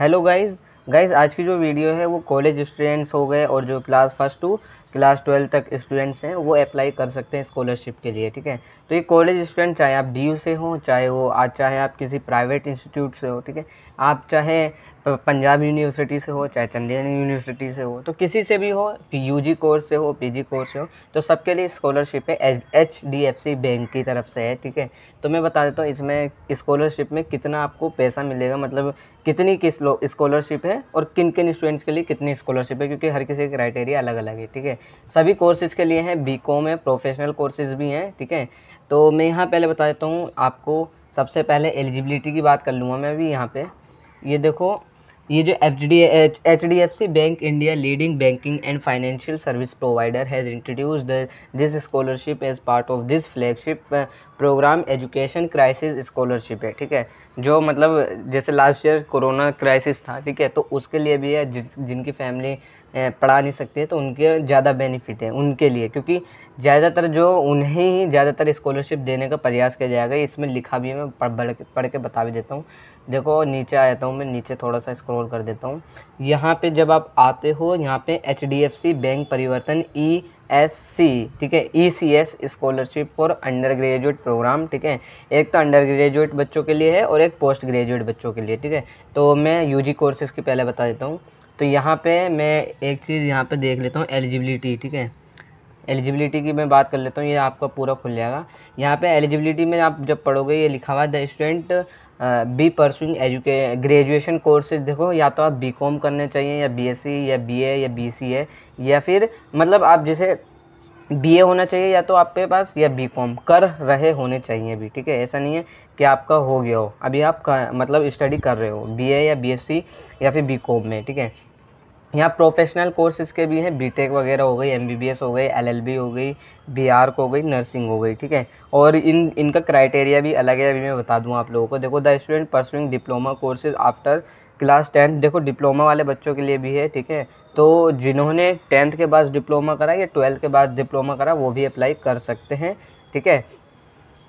Hello guys guys आज की जो वीडियो है, वो कॉलेज स्टूडेंट्स हो गए और जो class first to class twelfth तक स्टूडेंट्स हैं, वो अप्लाई कर सकते हैं स्कॉलरशिप के लिए, ठीक है? तो ये कॉलेज स्टूडेंट चाहे आप डीयू से हो, चाहे वो आज चाहे आप किसी प्राइवेट इंस्टीट्यूट से हो, ठीक है? आप चाहे पंजाब यूनिवर्सिटी से हो, चाहे चंडीगढ़ यूनिवर्सिटी से हो तो किसी से भी हो यूजी कोर्स से हो पीजी कोर्स से हो तो सबके लिए स्कॉलरशिप है H D F C bank की तरफ़ से है, ठीक है? तो मैं बता देता हूँ, इसमें स्कॉलरशिप में कितना आपको पैसा मिलेगा मतलब कितनी किस स्कॉलरशिप है और किन किन स्टूडेंट्स के लिए कितनी स्कॉलरशिप है, क्योंकि हर किसी की क्राइटेरिया अलग अलग है, ठीक है? सभी कोर्सेज़ के लिए हैं बी कॉम है प्रोफेशनल कोर्सेज़ भी हैं, ठीक है? तो मैं यहाँ पहले बता देता हूँ, आपको सबसे पहले एलिजिबिलिटी की बात कर लूँगा मैं अभी यहाँ पे। ये देखो ये जो H D H D F C bank India leading banking and financial service provider has introduce this scholarship as part of this flagship programme education crisis scholarship है, ठीक है? जो मतलब जैसे लास्ट ईयर कोरोना क्राइसिस था, ठीक है? तो उसके लिए भी है, जिस, जिनकी फैमिली पढ़ा नहीं सकते तो उनके ज़्यादा बेनिफिट है, उनके लिए। क्योंकि ज़्यादातर जो उन्हें ही ज़्यादातर स्कॉलरशिप देने का प्रयास किया जाएगा, इसमें लिखा भी है, मैं पढ़ पढ़ के बता भी देता हूँ। देखो, नीचे आ जाता हूँ मैं, नीचे थोड़ा सा स्क्रॉल कर देता हूँ। यहाँ पे जब आप आते हो, यहाँ पे H bank Parivartan E S C ठीक है? E C S scholarship for undergraduate programme ठीक है? एक तो अंडर ग्रेजुएट बच्चों के लिए है और एक पोस्ट ग्रेजुएट बच्चों के लिए, ठीक है? तो मैं यू जी कोर्सेज़ की पहले बता देता हूँ। तो यहाँ पे मैं एक चीज़ यहाँ पे देख लेता हूँ एलिजिबिलिटी ठीक है? एलिजिबिलिटी की मैं बात कर लेता हूँ, ये आपका पूरा खुल जाएगा। यहाँ पे एलिजिबिलिटी में आप जब पढ़ोगे, ये लिखा हुआ है, the student be pursuing एजुके graduation courses देखो, या तो आप बी कॉम करने चाहिए, या बी एस सी या बी ए या बी सी ए या फिर मतलब आप जैसे बी ए होना चाहिए या तो आपके पास, या बी कॉम कर रहे होने चाहिए अभी ठीक है? ऐसा नहीं है कि आपका हो गया हो। अभी आप मतलब स्टडी कर रहे हो बी ए या बी एस सी या फिर बी कॉम में, ठीक है? यहाँ प्रोफेशनल कोर्सेज के भी हैं बीटेक वगैरह हो गई एमबीबीएस हो गई एलएलबी हो गई बीआर हो गई नर्सिंग हो गई, ठीक है? और इन, इनका क्राइटेरिया भी अलग है, अभी मैं बता दूँ आप लोगों को। देखो the student pursuing diploma courses after class tenth देखो डिप्लोमा वाले बच्चों के लिए भी है, ठीक है? तो जिन्होंने टेंथ के बाद डिप्लोमा करा या ट्वेल्थ के बाद डिप्लोमा करा, वो भी अप्लाई कर सकते हैं, ठीक है?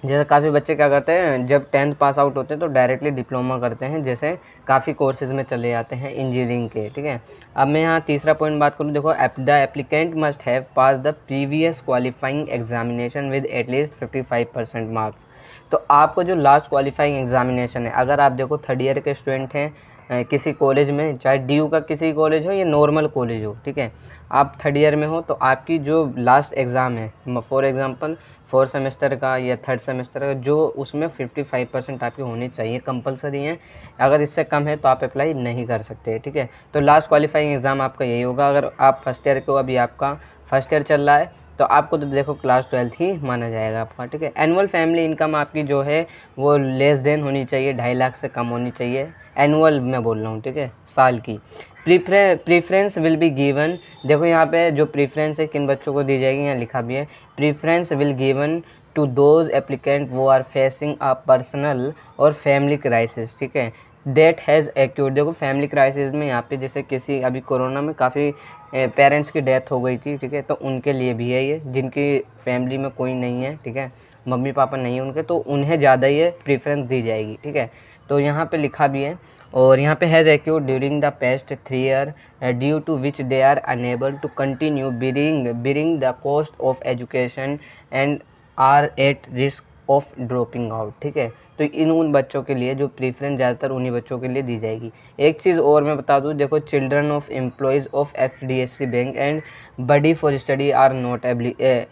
जैसे काफ़ी बच्चे क्या करते हैं, जब टेंथ पास आउट होते हैं तो डायरेक्टली डिप्लोमा करते हैं, जैसे काफ़ी कोर्सेज में चले जाते हैं इंजीनियरिंग के, ठीक है? अब मैं यहाँ तीसरा पॉइंट बात करूँ, देखो the applicant must have pass the previous qualifying examination with at least fifty five percent marks तो आपको जो लास्ट क्वालिफाइंग एग्जामिनेशन है, अगर आप देखो थर्ड ईयर के स्टूडेंट हैं किसी कॉलेज में, चाहे डीयू का किसी कॉलेज हो या नॉर्मल कॉलेज हो, ठीक है? आप थर्ड ईयर में हो तो आपकी जो लास्ट एग्ज़ाम है फॉर एग्ज़ाम्पल फोर्थ सेमेस्टर का या थर्ड सेमेस्टर का, जो उसमें 55 परसेंट आपकी होनी चाहिए कंपलसरी हैं। अगर इससे कम है तो आप अप्लाई नहीं कर सकते, ठीक है? तो लास्ट क्वालिफाइंग एग्ज़ाम आपका यही होगा। अगर आप फ़र्स्ट ईयर को अभी आपका फ़र्स्ट ईयर चल रहा है तो आपको तो देखो क्लास ट्वेल्थ ही माना जाएगा आपका, ठीक है? एनुअल फैमिली इनकम आपकी जो है, वो लेस देन होनी चाहिए, ढाई लाख से कम होनी चाहिए। एनुअल मैं बोल रहा हूँ, ठीक है? साल की। प्रीफ्रेंस विल बी गिवन देखो यहाँ पे जो प्रीफ्रेंस है, किन बच्चों को दी जाएगी, यहाँ लिखा भी है। Preference will given to those applicant who are facing a personal और फैमिली क्राइसिस ठीक है? डेट हैज़ एक्यूट देखो फैमिली क्राइसिस में यहाँ पे जैसे किसी, अभी कोरोना में काफ़ी पेरेंट्स की डेथ हो गई थी, ठीक है? तो उनके लिए भी है ये, जिनकी फैमिली में कोई नहीं है, ठीक है? मम्मी पापा नहीं है उनके तो उन्हें ज़्यादा ये प्रीफ्रेंस दी जाएगी, ठीक है? तो यहाँ पे लिखा भी है, और यहाँ पे has acute during the past three year due to which they are unable to continue bearing bearing the cost of education and are at risk of dropping out ठीक है? तो इन उन बच्चों के लिए जो प्रीफरेंस ज़्यादातर उन्हीं बच्चों के लिए दी जाएगी। एक चीज़ और मैं बता दूँ, देखो children of employees of F D S C bank and buddy for study are not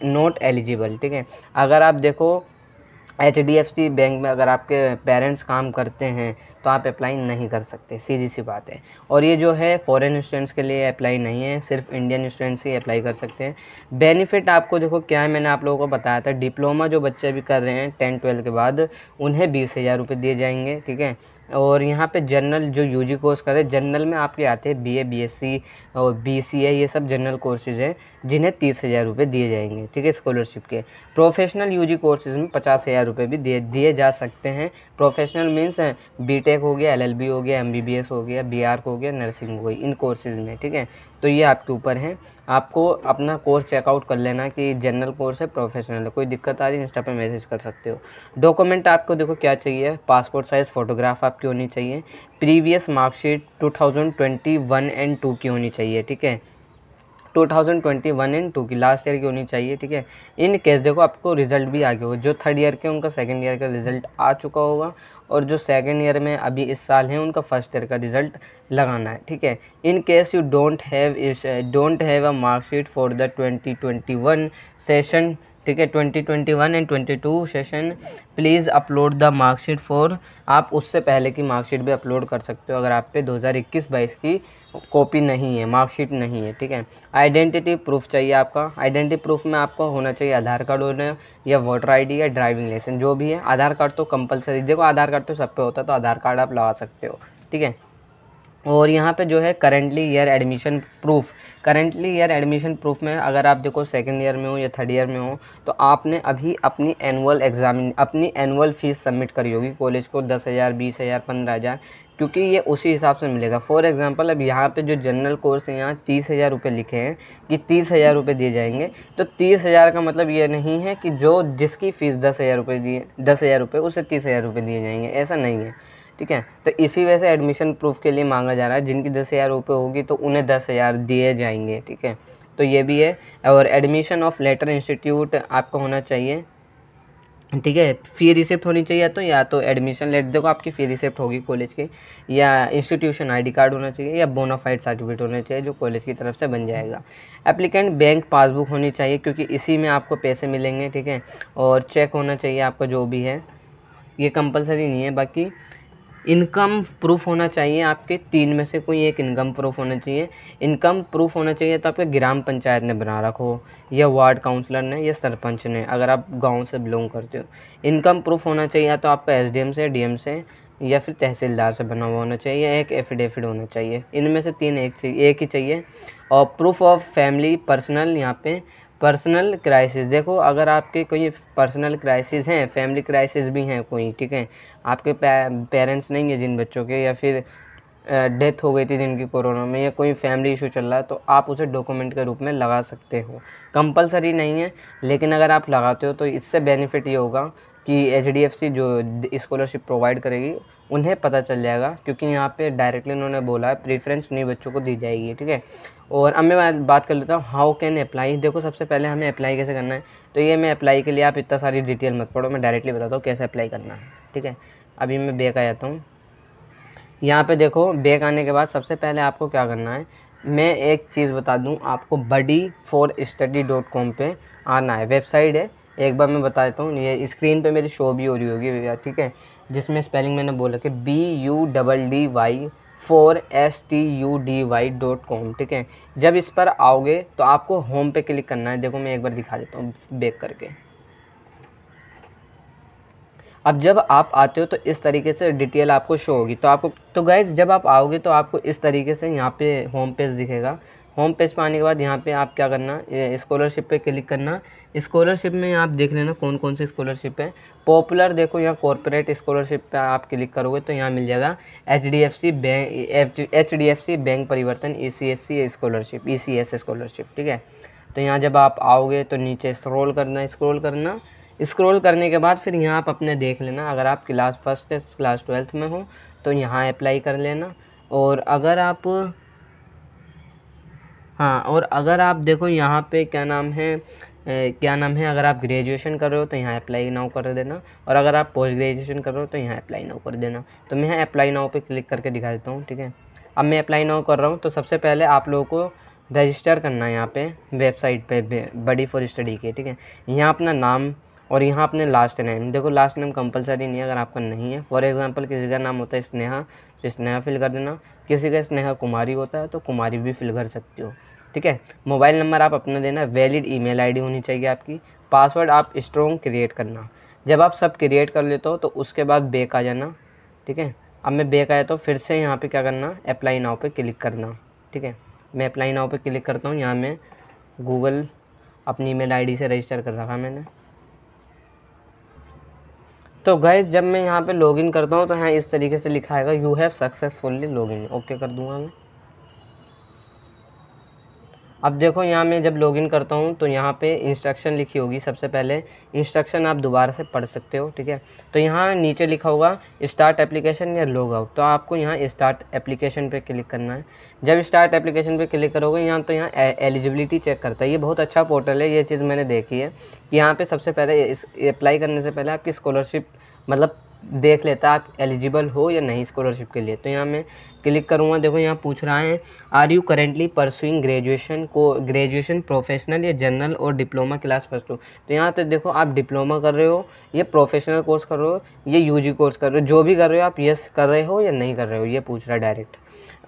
not eligible ठीक है? अगर आप देखो H D F C bank में अगर आपके पेरेंट्स काम करते हैं तो आप अप्लाई नहीं कर सकते, सीधी सी बात है। और ये जो है फॉरेन स्टूडेंट्स के लिए अप्लाई नहीं है, सिर्फ़ इंडियन स्टूडेंट्स ही अप्लाई कर सकते हैं। बेनिफिट आपको देखो, क्या है, मैंने आप लोगों को बताया था डिप्लोमा जो बच्चे भी कर रहे हैं टेंथ ट्वेल्थ के बाद, उन्हें बीस हज़ार रुपये दिए जाएँगे, ठीक है? और यहाँ पे जनरल जो यूजी कोर्स करे जनरल में आपके आते हैं बीए बीएससी और बीसीए ये सब जनरल कोर्सेज हैं, जिन्हें तीस हज़ार रुपये दिए जाएँगे, ठीक है स्कॉलरशिप के। प्रोफेशनल यूजी कोर्सेज में पचास हज़ार रुपये भी दिए दिए जा सकते हैं। प्रोफेशनल मीन्स हैं बी टेक हो गया एलएलबी हो गया एमबीबीएस हो गया बीआर हो गया नर्सिंग हो गई इन कोर्सेज़ में, ठीक है? तो ये आपके ऊपर है। आपको अपना कोर्स चेकआउट कर लेना कि जनरल कोर्स है प्रोफेशनल है, कोई दिक्कत आ रही है इंस्टा पे मैसेज कर सकते हो। डॉक्यूमेंट आपको देखो क्या चाहिए? पासपोर्ट साइज़ फ़ोटोग्राफ आपकी होनी चाहिए। Previous marksheet two and two की होनी चाहिए, ठीक है? 2021 एंड टू की लास्ट ईयर की होनी चाहिए, ठीक है? इन केस देखो, आपको रिज़ल्ट भी आ गया होगा। जो थर्ड ईयर के, उनका सेकंड ईयर का रिज़ल्ट आ चुका होगा और जो सेकेंड ईयर में अभी इस साल है, उनका फ़र्स्ट ईयर का रिज़ल्ट लगाना है, ठीक है? In case you don't have is don't have a marksheet for the 2021 session ठीक है 2021 and 22 session please upload the marksheet for आप उससे पहले की मार्कशीट भी अपलोड कर सकते हो, अगर आप पे 2021-22 की कॉपी नहीं है मार्कशीट नहीं है, ठीक है। आइडेंटिटी प्रूफ चाहिए आपका आइडेंटिटी प्रूफ में आपको होना चाहिए आधार कार्ड होना या वोटर आईडी या ड्राइविंग लाइसेंस जो भी है, आधार कार्ड तो कंपलसरी देखो आधार कार्ड तो सब पे होता है तो आधार कार्ड आप लगा सकते हो, ठीक है। और यहाँ पे जो है currently year admission proof currently year admission proof में अगर आप देखो सेकेंड ईयर में हो या थर्ड ईयर में हो तो आपने अभी अपनी एनुअल एग्ज़ाम अपनी एनुअल फ़ीस सबमिट करी होगी कॉलेज को दस हज़ार, बीस हज़ार, पंद्रह हज़ार, क्योंकि ये उसी हिसाब से मिलेगा। फॉर एग्ज़ाम्पल अब यहाँ पे जो जनरल कोर्स है, यहाँ तीस हज़ार रुपये लिखे हैं कि तीस हज़ार रुपये दिए जाएँगे। तो तीस हज़ार का मतलब ये नहीं है कि जो जिसकी फ़ीस दस हज़ार रुपये दिए, दस हज़ार रुपये, उसे तीस हज़ार रुपये दिए जाएँगे, ऐसा नहीं है। ठीक है? तो इसी वजह से एडमिशन प्रूफ के लिए मांगा जा रहा है। जिनकी दस हज़ार रुपये होगी तो उन्हें दस हज़ार दिए जाएँगे, ठीक है? तो ये भी है। और एडमिशन ऑफ़ लेटर इंस्टीट्यूट आपका होना चाहिए, ठीक है? फ़ी रिसिप्ट होनी चाहिए तो या तो एडमिशन लेट देखो आपकी फ़ी रिसिप्ट होगी कॉलेज की, या इंस्टीट्यूशन आईडी कार्ड होना चाहिए, या बोनाफाइड सर्टिफिकेट होना चाहिए, जो कॉलेज की तरफ़ से बन जाएगा। एप्लीकेंट बैंक पासबुक होनी चाहिए, क्योंकि इसी में आपको पैसे मिलेंगे, ठीक है? और चेक होना चाहिए आपका जो भी है। ये कंपलसरी नहीं है, बाकी इनकम प्रूफ होना चाहिए, आपके तीन में से कोई एक इनकम प्रूफ होना चाहिए। इनकम प्रूफ होना चाहिए तो आपके ग्राम पंचायत ने बना रखो या वार्ड काउंसलर ने, या सरपंच ने, अगर आप गाँव से बिलोंग करते हो। इनकम प्रूफ होना चाहिए तो आपका एसडीएम से, डीएम से, या फिर तहसीलदार से बना हुआ होना चाहिए, या एक एफिडेविट होना चाहिए। इनमें से तीन एक चाहिए, एक ही चाहिए। और प्रूफ ऑफ़ फैमिली, पर्सनल, यहाँ पे पर्सनल क्राइसिस देखो, अगर आपके कोई पर्सनल क्राइसिस हैं फैमिली क्राइसिस भी हैं कोई, ठीक है? आपके पेरेंट्स नहीं है जिन बच्चों के, या फिर डेथ हो गई थी जिनकी कोरोना में, या कोई फैमिली इशू चल रहा है तो आप उसे डॉक्यूमेंट के रूप में लगा सकते हो। कंपलसरी नहीं है, लेकिन अगर आप लगाते हो तो इससे बेनिफिट ये होगा कि एचडीएफसी जो स्कॉलरशिप प्रोवाइड करेगी उन्हें पता चल जाएगा, क्योंकि यहाँ पे डायरेक्टली उन्होंने बोला है प्रीफ्रेंस उन्हीं बच्चों को दी जाएगी, ठीक है? और अब मैं बात कर लेता हूँ हाउ कैन अप्लाई देखो, सबसे पहले हमें अप्लाई कैसे करना है? तो ये मैं अप्लाई के लिए आप इतना सारी डिटेल मत पढ़ो, मैं डायरेक्टली बताता हूँ कैसे अप्लाई करना है, ठीक है? अभी मैं बेक आ जाता हूँ। यहाँ पे देखो बेक आने के बाद सबसे पहले आपको क्या करना है, मैं एक चीज़ बता दूँ, आपको buddy for study dot com पर आना है वेबसाइट है एक बार मैं बता देता हूँ, ये स्क्रीन पे मेरी शो भी हो रही होगी भैया, ठीक है? जिसमें स्पेलिंग मैंने बोला कि B U double D Y four S T U D Y dot com ठीक है? जब इस पर आओगे तो आपको होम पे क्लिक करना है। देखो, मैं एक बार दिखा देता हूँ बेक करके। अब जब आप आते हो तो इस तरीके से डिटेल आपको शो होगी। तो आपको तो गाइज़ जब आप आओगे तो आपको इस तरीके से यहाँ पे होम पेज दिखेगा। होम पेज पर आने के बाद यहाँ पे आप क्या करना स्कॉलरशिप पे क्लिक करना। स्कॉलरशिप में आप देख लेना कौन कौन सी स्कॉलरशिप है। पॉपुलर देखो यहाँ कॉरपोरेट स्कॉलरशिप पे आप क्लिक करोगे तो यहाँ मिल जाएगा H D F C bank H D F C bank Parivartan E C S S scholarship E C S scholarship ठीक है? तो यहाँ जब आप आओगे तो नीचे स्क्रॉल करना स्क्रॉल करना। स्क्रॉल करने के बाद फिर यहाँ आप अपने देख लेना। अगर आप क्लास फ़र्स्ट क्लास ट्वेल्थ में हो तो यहाँ अप्लाई कर लेना। और अगर आप हाँ और अगर आप देखो यहाँ पे क्या नाम है क्या नाम है, अगर आप ग्रेजुएशन कर रहे हो तो यहाँ अप्लाई नाउ कर देना, और अगर आप पोस्ट ग्रेजुएशन कर रहे हो तो यहाँ अप्लाई नाउ कर देना। तो मैं यहाँ अप्लाई नाउ पे क्लिक करके दिखा देता हूँ, ठीक है? अब मैं अप्लाई नाउ कर रहा हूँ तो सबसे पहले आप लोगों को रजिस्टर करना है यहाँ पे वेबसाइट पे बड़ी फॉर स्टडी के, ठीक है? यहाँ अपना नाम और यहाँ अपने लास्ट नेम देखो लास्ट नेम कंपलसरी नहीं है अगर आपका नहीं है। फॉर एग्जांपल किसी का नाम होता है स्नेहा तो स्नेहा फिल कर देना। किसी का स्नेहा कुमारी होता है तो कुमारी भी फिल कर सकते हो। ठीक है? मोबाइल नंबर आप अपना देना वैलिड ईमेल आईडी होनी चाहिए आपकी। पासवर्ड आप स्ट्रॉन्ग क्रिएट करना। जब आप सब क्रिएट कर लेते हो तो उसके बाद बेक आ जाना। ठीक है? अब मैं बेक आया तो फिर से यहाँ पे क्या करना? अप्लाई नाव पे क्लिक करना। ठीक है? मैं अप्लाई नाव पे क्लिक करता हूँ। यहाँ मैं गूगल अपनी ईमेल आईडी से रजिस्टर कर रखा मैंने। तो गैस जब मैं यहाँ पे लॉगिन करता हूँ तो यहाँ इस तरीके से लिखा आएगा you have successfully login okay कर दूँगा मैं। अब देखो, यहाँ मैं जब लॉगिन करता हूँ तो यहाँ पे इंस्ट्रक्शन लिखी होगी सबसे पहले। इंस्ट्रक्शन आप दोबारा से पढ़ सकते हो, ठीक है? तो यहाँ नीचे लिखा होगा स्टार्ट एप्लीकेशन या लॉग आउट तो आपको यहाँ स्टार्ट एप्लीकेशन पे क्लिक करना है। जब स्टार्ट एप्लीकेशन पे क्लिक करोगे, यहाँ तो यहाँ एलिजिबिलिटी चेक करता है। ये बहुत अच्छा पोर्टल है, ये चीज़ मैंने देखी है कि यहाँ पर सबसे पहले अप्लाई करने से पहले आपकी स्कॉलरशिप मतलब देख लेता है आप एलिजिबल हो या नहीं स्कॉलरशिप के लिए। तो यहाँ मैं क्लिक करूँगा, देखो यहाँ पूछ रहा है are you currently pursuing graduation को ग्रेजुएशन प्रोफेशनल या जनरल और डिप्लोमा क्लास फ़र्स्ट हो? तो यहाँ तो देखो आप डिप्लोमा कर रहे हो, या प्रोफेशनल कोर्स कर रहे हो, ये यूजी कोर्स कर रहे हो, जो भी कर रहे हो आप यस कर रहे हो या नहीं कर रहे हो, ये पूछ रहा है डायरेक्ट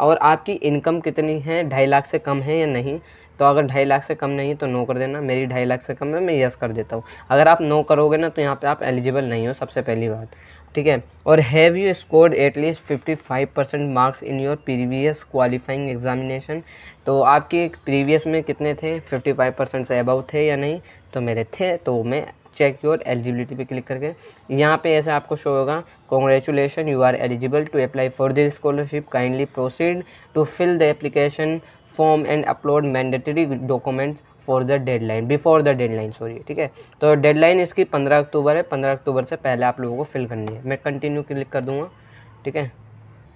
और आपकी इनकम कितनी है, ढाई लाख से कम है या नहीं? तो अगर ढाई लाख से कम नहीं है तो नो कर देना, मेरी ढाई लाख से कम है, मैं यस कर देता हूँ। अगर आप नो करोगे ना तो यहाँ पे आप एलिजिबल नहीं हो, सबसे पहली बात। ठीक है? और have you scored at least fifty five percent marks in your previous qualifying examination तो आपके प्रीवियस में कितने थे? फिफ्टी फाइव परसेंट से अबव थे या नहीं? तो मेरे थे तो मैं चेक योर एलिजिबिलिटी पे क्लिक करके, यहाँ पे ऐसे आपको शो होगा congratulation you are eligible to apply for this scholarship kindly proceed to fill the application form and upload mandatory documents for the deadline before the deadline sorry ठीक है? तो डेडलाइन इसकी पंद्रह अक्टूबर है, पंद्रह अक्टूबर से पहले आप लोगों को फिल करनी है। मैं कंटिन्यू क्लिक कर दूँगा, ठीक है?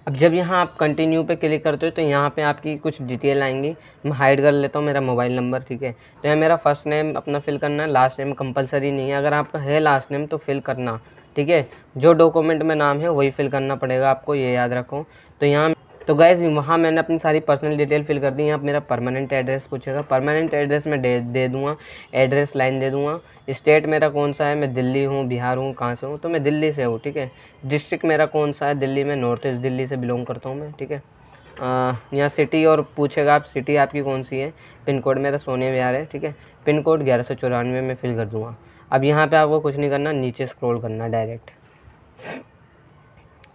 अब जब यहाँ आप कंटिन्यू पे क्लिक करते हो तो यहाँ पे आपकी कुछ डिटेल आएँगी। मैं हाइड कर लेता हूँ, मेरा मोबाइल नंबर ठीक है? तो यहाँ मेरा फ़र्स्ट नेम अपना फिल करना है लास्ट नेम कंपलसरी नहीं है। अगर आपका है लास्ट नेम तो फिल करना, ठीक है? जो डॉक्यूमेंट में नाम है, वही फिल करना पड़ेगा आपको, ये याद रखो। तो यहाँ तो गैस वहाँ मैंने अपनी सारी पर्सनल डिटेल फिल कर दी यहाँ मेरा परमानेंट एड्रेस पूछेगा। परमानेंट एड्रेस मैं दे दे दूँगा। एड्रेस लाइन दे दूँगा। स्टेट मेरा कौन सा है? मैं दिल्ली हूँ, बिहार हूँ, कहाँ से हूँ? तो मैं दिल्ली से हूँ, ठीक है? डिस्ट्रिक्ट मेरा कौन सा है? दिल्ली में नॉर्थ ईस्ट दिल्ली से बिलोंग करता हूँ मैं, ठीक है? यहाँ सिटी और पूछेगा आप सिटी आपकी कौन सी है? पिन कोड मेरा सोनिया विहार है, ठीक है? पिन कोड ग्यारह सौ चौरानवे में फिल कर दूँगा। अब यहाँ पे आपको कुछ नहीं करना, नीचे स्क्रॉल करना डायरेक्ट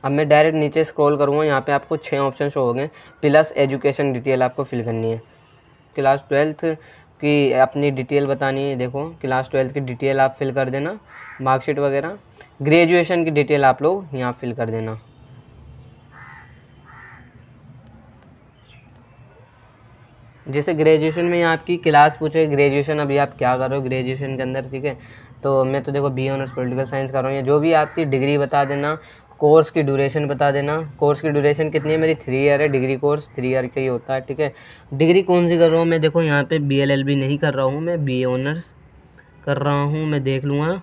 अब मैं डायरेक्ट नीचे स्क्रॉल करूँगा, यहाँ पे आपको छः ऑप्शन शो हो गए। प्लस एजुकेशन डिटेल आपको फिल करनी है। क्लास ट्वेल्थ की अपनी डिटेल बतानी है, देखो। क्लास ट्वेल्थ की डिटेल आप फिल कर देना। मार्कशीट वगैरह। ग्रेजुएशन की डिटेल आप लोग यहाँ फिल कर देना। जैसे ग्रेजुएशन में आपकी क्लास पूछे ग्रेजुएशन अभी आप क्या कर रहे हो? ग्रेजुएशन के अंदर, ठीक है? तो मैं तो देखो बी ऑनर्स पॉलिटिकल साइंस कर रहा हूँ। या जो भी आपकी डिग्री बता देना कोर्स की ड्यूरेशन बता देना। कोर्स की ड्यूरेशन कितनी है? मेरी थ्री ईयर है। डिग्री कोर्स थ्री ईयर का ही होता है, ठीक है? डिग्री कौन सी कर रहा हूँ? मैं देखो, यहाँ पे बी एल एल बी नहीं कर रहा हूँ मैं बी ऑनर्स कर रहा हूँ, मैं देख लूँगा।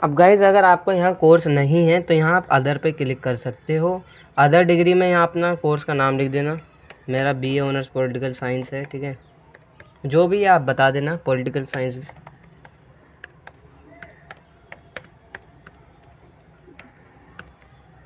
अब गाइज़ अगर आपको यहाँ कोर्स नहीं है तो यहाँ आप अदर पे क्लिक कर सकते हो। अदर डिग्री में यहाँ अपना कोर्स का नाम लिख देना। मेरा बी ऑनर्स पॉलिटिकल साइंस है, ठीक है? जो भी आप बता देना पॉलिटिकल साइंस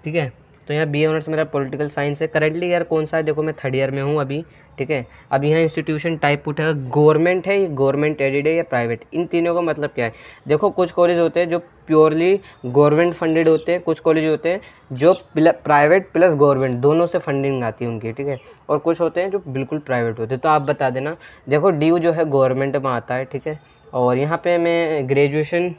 ठीक है? तो यहाँ बी ऑनर्स मेरा पॉलिटिकल साइंस है। करेंटली यार कौन सा है? देखो मैं थर्ड ईयर में हूँ अभी, ठीक है? अब यहाँ इंस्टीट्यूशन टाइप उठेगा गवर्नमेंट है गवर्नमेंट एडिड है या प्राइवेट इन तीनों का मतलब क्या है? देखो, कुछ कॉलेज होते हैं जो प्योरली गवर्नमेंट फंडेड होते हैं, कुछ कॉलेज होते हैं जो प्राइवेट प्लस गवर्नमेंट दोनों से फंडिंग आती है उनकी, ठीक है? और कुछ होते हैं जो बिल्कुल प्राइवेट होते हैं। तो आप बता देना। देखो ड्यू जो है गवर्नमेंट में आता है, ठीक है? और यहाँ पर मैं ग्रेजुएशन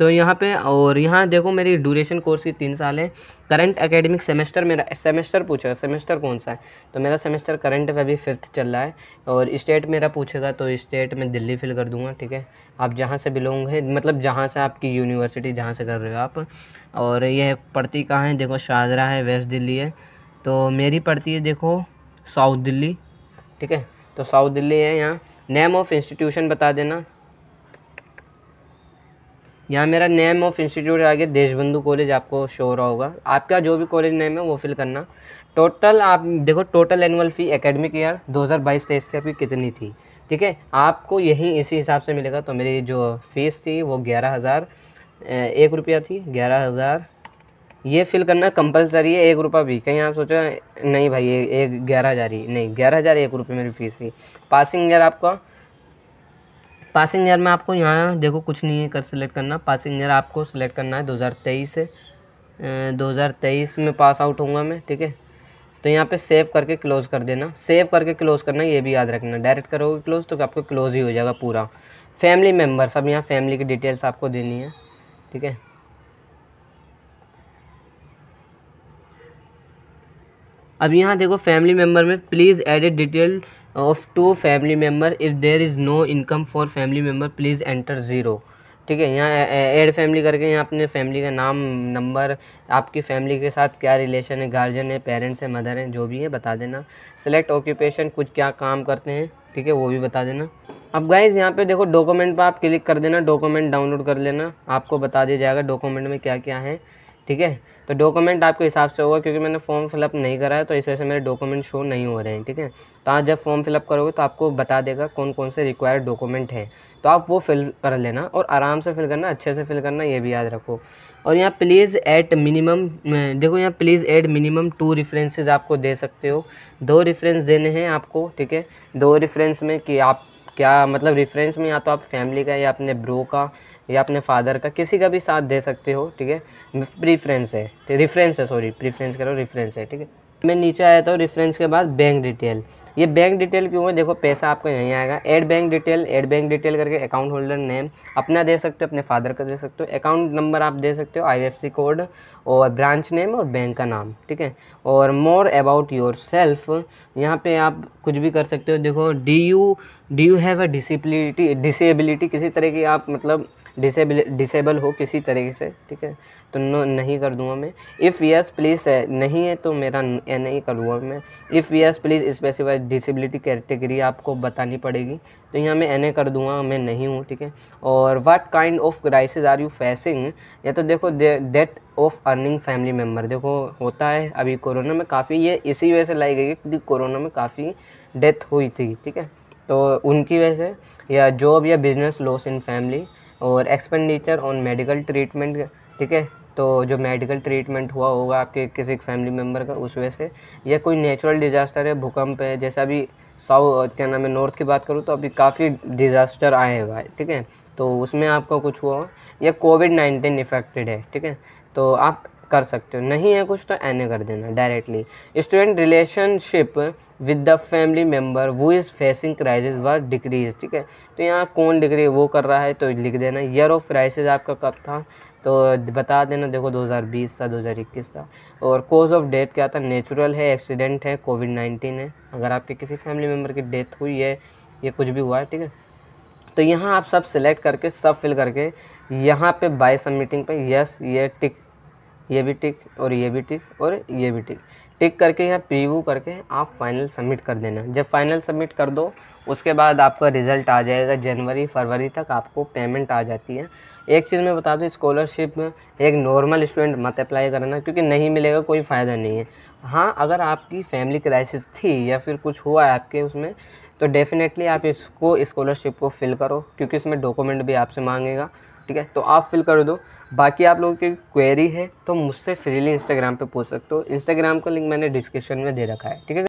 तो यहाँ पे, और यहाँ देखो मेरी ड्यूरेशन कोर्स की तीन साल है। करंट एकेडमिक सेमेस्टर मेरा सेमेस्टर पूछेगा। सेमेस्टर कौन सा है? तो मेरा सेमेस्टर करंट अभी फिफ्थ चल रहा है। और स्टेट मेरा पूछेगा तो स्टेट में दिल्ली फिल कर दूँगा, ठीक है? आप जहाँ से बिलोंग है मतलब जहाँ से आपकी यूनिवर्सिटी जहाँ से कर रहे हो आप। और यह पढ़ती कहाँ है? देखो, शाहजरा है वेस्ट दिल्ली है। तो मेरी पढ़ती है, देखो साउथ दिल्ली, ठीक है? तो साउथ दिल्ली है यहाँ। नेम ऑफ़ इंस्टीट्यूशन बता देना। यहाँ मेरा नेम ऑफ़ इंस्टीट्यूट आगे, देशबंधु कॉलेज आपको शो हो रहा होगा। आपका जो भी कॉलेज नेम है वो फिल करना। टोटल आप, देखो total annual fee academic year 2022 तेईस की आपकी कितनी थी? ठीक है? आपको यही इसी हिसाब से मिलेगा। तो मेरी जो फ़ीस थी वो ग्यारह हज़ार एक रुपया थी, ग्यारह हज़ार। ये फिल करना कंपलसरी है, एक रुपया भी। कहीं आप सोचो, नहीं भाई एक ग्यारह हज़ार ही, नहीं, ग्यारह हज़ार एक रुपये मेरी फ़ीस थी। पासिंग ईयर आपका पासिंग ईयर में आपको यहाँ देखो कुछ नहीं है, कर सिलेक्ट करना। पासिंग ईयर आपको सेलेक्ट करना है 2023 2023 में पास आउट होऊँगा मैं, ठीक है? तो यहाँ पे सेव करके क्लोज़ कर देना। सेव करके क्लोज़ करना, ये भी याद रखना। डायरेक्ट करोगे क्लोज़ तो आपको क्लोज़ ही हो जाएगा पूरा। फैमिली मेंबर अब यहाँ फैमिली की डिटेल्स आपको देनी है, ठीक है? अब यहाँ देखो फैमिली मेंबर में please edit detail of two family member if there is no income for family member please enter zero ठीक है, यहाँ एड फैमिली करके यहाँ अपने फैमिली का नाम नंबर आपकी फैमिली के साथ क्या रिलेशन है गार्जियन है पेरेंट्स है मदर हैं, जो भी है, बता देना। सेलेक्ट ऑक्यूपेशन कुछ क्या काम करते हैं, ठीक है, वो भी बता देना। अब गाइज़ यहाँ पे देखो डॉक्यूमेंट पर आप क्लिक कर देना डॉक्यूमेंट डाउनलोड कर लेना। आपको बता दिया जाएगा डॉक्यूमेंट में क्या क्या है। ठीक है? तो डॉक्यूमेंट आपके हिसाब से होगा क्योंकि मैंने फॉर्म फिलअप नहीं करा है तो इस वजह से मेरे डॉक्यूमेंट शो नहीं हो रहे हैं, ठीक है? तो आप जब फॉर्म फिलअप करोगे तो आपको बता देगा कौन कौन से रिक्वायर्ड डॉक्यूमेंट हैं। तो आप वो फिल कर लेना और आराम से फिल करना, अच्छे से फिल करना, ये भी याद रखो। और यहाँ प्लीज़ एट मिनिमम देखो यहाँ please at minimum two references आपको दे सकते हो। दो रेफरेंस देने हैं आपको, ठीक है? दो रेफरेंस में कि आप क्या मतलब रेफरेंस में या तो आप फैमिली का या अपने ब्रो का या अपने फादर का किसी का भी साथ दे सकते हो, ठीक है? प्रीफ्रेंस है रेफरेंस है? सॉरी प्रीफ्रेंस करो रेफरेंस है, ठीक है? मैं नीचे आया था रिफरेंस के बाद बैंक डिटेल ये बैंक डिटेल क्यों है? देखो, पैसा आपका यहीं आएगा। Add bank detail add bank detail करके अकाउंट होल्डर नेम अपना दे सकते हो, अपने फादर का दे सकते हो। अकाउंट नंबर आप दे सकते हो आईएफसी कोड और ब्रांच नेम और बैंक का नाम, ठीक है? और मोर अबाउट योर सेल्फ यहाँ पे आप कुछ भी कर सकते हो। देखो do you do you have a disability disability किसी तरह की आप मतलब डिसेबल डिसेबल हो किसी तरीके से, ठीक है? तो नो, नहीं कर दूँगा मैं। इफ़ यस प्लीज़ है। नहीं है तो मेरा नहीं कर दूँगा मैं। If yes please specify disability category आपको बतानी पड़ेगी। तो यहाँ मैं एन कर दूँगा, मैं नहीं हूँ, ठीक है? और what kind of crisis are you facing या तो देखो death of earning family member देखो, होता है, अभी कोरोना में काफ़ी, ये इसी वजह से लाई गई है क्योंकि कोरोना में काफ़ी डेथ हुई थी, ठीक है? तो उनकी वजह से, या जॉब या बिज़नेस लॉस इन फैमिली और एक्सपेंडिचर ऑन मेडिकल ट्रीटमेंट ठीक है? तो जो मेडिकल ट्रीटमेंट हुआ होगा आपके किसी फैमिली मेंबर का, उस वजह से। या कोई नेचुरल डिज़ास्टर है, भूकंप है, जैसा अभी साउथ क्या नाम है नॉर्थ की बात करूँ तो अभी काफ़ी डिज़ास्टर आए हैं भाई, ठीक है? तो उसमें आपका कुछ हुआ या कोविड नाइन्टीन इफेक्टेड है, ठीक है? तो आप कर सकते हो। नहीं है कुछ तो एन ए कर देना directly student relationship with the family member वो इज़ फेसिंग क्राइसिस व डिक्रीज ठीक है? तो यहाँ कौन डिग्री वो कर रहा है तो लिख देना। ईयर ऑफ़ क्राइसिस आपका कब था? तो बता देना, देखो 2020 था 2021 था। और कोज ऑफ़ डेथ क्या था? नेचुरल है एक्सीडेंट है कोविड नाइन्टीन है। अगर आपके किसी फैमिली मेंबर की डेथ हुई है, या कुछ भी हुआ है, ठीक है? तो यहाँ आप सब सिलेक्ट करके, सब फिल करके, यहाँ पे बाय सबमिटिंग पे यस ये टिक ये भी टिक और ये भी टिक और ये भी टिक। टिक करके यहाँ प्रीव्यू करके आप फाइनल सबमिट कर देना। जब फाइनल सबमिट कर दो, उसके बाद आपका रिज़ल्ट आ जाएगा जनवरी, फरवरी तक आपको पेमेंट आ जाती है। एक चीज़ मैं बता दूँ, स्कॉलरशिप में एक नॉर्मल स्टूडेंट मत अप्लाई करना, क्योंकि नहीं मिलेगा, कोई फ़ायदा नहीं है। हाँ अगर आपकी फैमिली क्राइसिस थी या फिर कुछ हुआ है आपके उसमें तो डेफ़िनेटली आप इसको, स्कॉलरशिप को फिल करो, क्योंकि इसमें डॉक्यूमेंट भी आपसे मांगेगा, ठीक है? तो आप फिल कर दो। बाकी आप लोगों की क्वेरी है तो मुझसे फ्रीली इंस्टाग्राम पे पूछ सकते हो। इंस्टाग्राम का लिंक मैंने डिस्क्रिप्शन में दे रखा है, ठीक है?